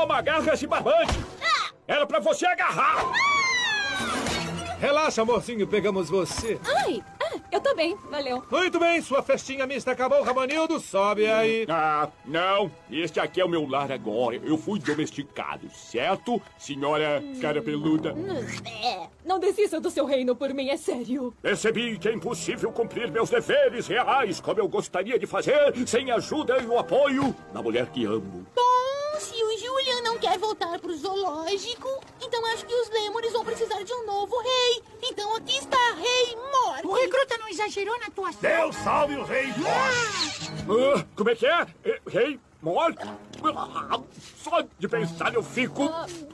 Toma, agarra esse barbante! Era pra você agarrar! Relaxa, amorzinho, pegamos você. Ai, ah, eu tô bem, valeu. Muito bem, sua festinha mista acabou, Ramonildo. Sobe aí. Ah, não. Este aqui é o meu lar agora. Eu fui domesticado, certo, senhora cara peluda? É, não desista do seu reino por mim, é sério. Percebi que é impossível cumprir meus deveres reais como eu gostaria de fazer sem a ajuda e o apoio da mulher que amo. Bom, se o Julian não quer voltar pro zoológico, então acho que os lêmures vão precisar de um novo rei. Então aqui está, Rei Morte. O recruta não exagerou na tua Deus salve o rei morte! Ah, como é que é? Eh, Rei morte? Ah, Só de pensar eu fico...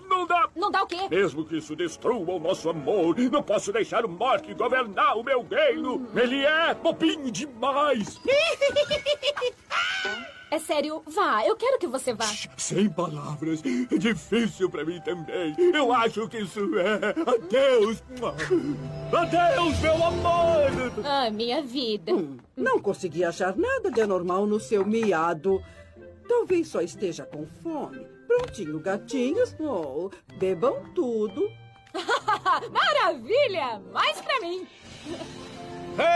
Não dá! Não dá o quê? Mesmo que isso destrua o nosso amor, não posso deixar o Mork governar o meu reino. Ele é bobinho demais. É sério, vá, eu quero que você vá. Sem palavras, é difícil pra mim também. Eu acho que isso é adeus. Adeus, meu amor. Ah, minha vida. Não consegui achar nada de anormal no seu miado. Talvez só esteja com fome. Prontinho, gatinhos. Oh, bebam tudo. Maravilha! Mais pra mim.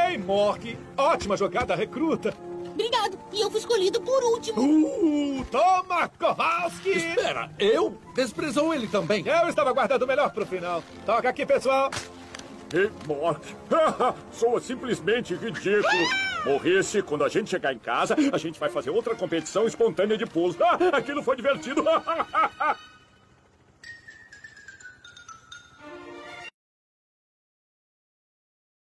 Ei, Mork, ótima jogada, recruta. Obrigado. E eu fui escolhido por último. Uh, toma, Kowalski. Espera, eu? Desprezou ele também. Eu estava guardando o melhor pro final. Toca aqui, pessoal. Ei, Mork. Soa simplesmente ridículo. Morresse, quando a gente chegar em casa, a gente vai fazer outra competição espontânea de pulos. Aquilo foi divertido.